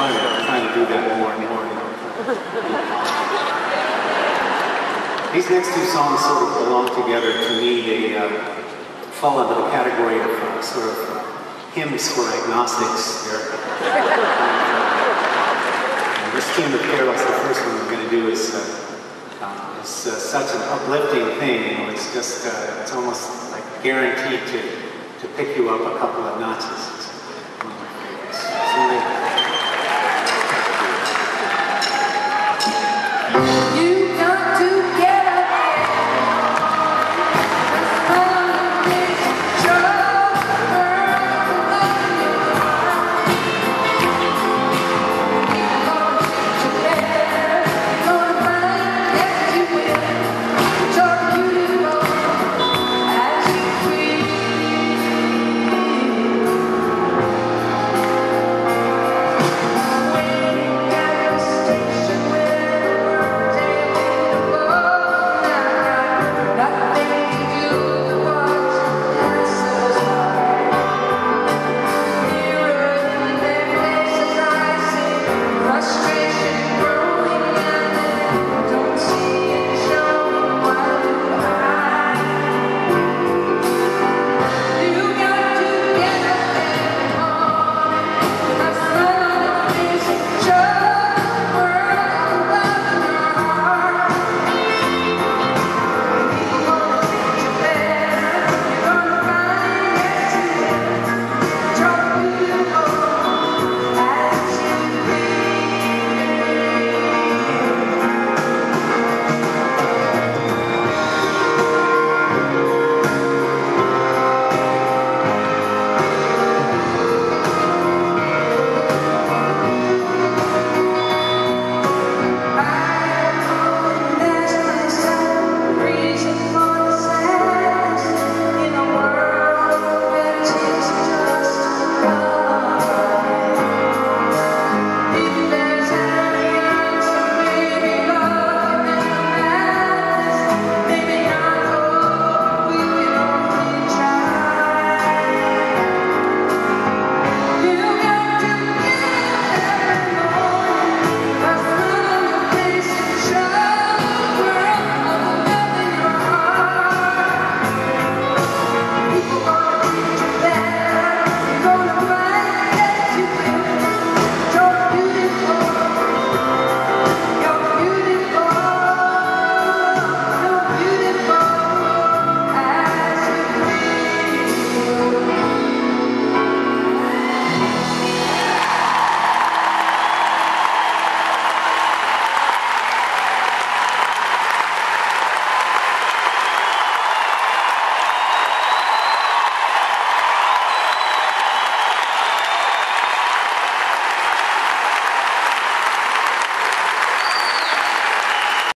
trying to, trying to do that more and more. These next two songs sort of belong together. To me, they uh, fall under the category of uh, sort of uh, hymns for agnostics. Here. and uh, this tune of the first one we're going to do, is, uh, uh is such an uplifting thing. You know, it's just, it's almost like guaranteed to, to pick you up a couple of notches.